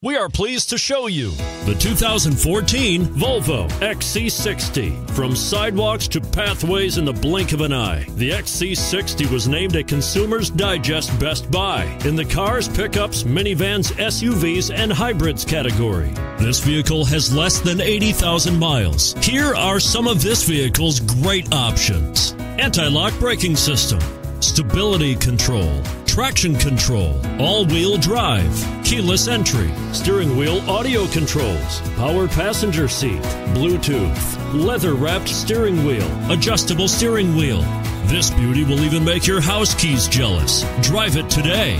We are pleased to show you the 2014 Volvo XC60. From sidewalks to pathways in the blink of an eye, the XC60 was named a Consumer's Digest Best Buy in the cars, pickups, minivans, SUVs, and hybrids category. This vehicle has less than 80,000 miles. Here are some of this vehicle's great options anti-lock braking system, stability control traction control, all wheel drive, keyless entry, steering wheel audio controls, power passenger seat, Bluetooth, leather wrapped steering wheel, adjustable steering wheel. This beauty will even make your house keys jealous. Drive it today.